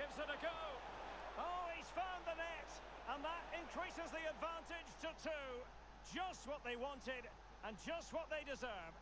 gives it a go. Oh, he's found the net, and that increases the advantage to two. Just what they wanted, and just what they deserve.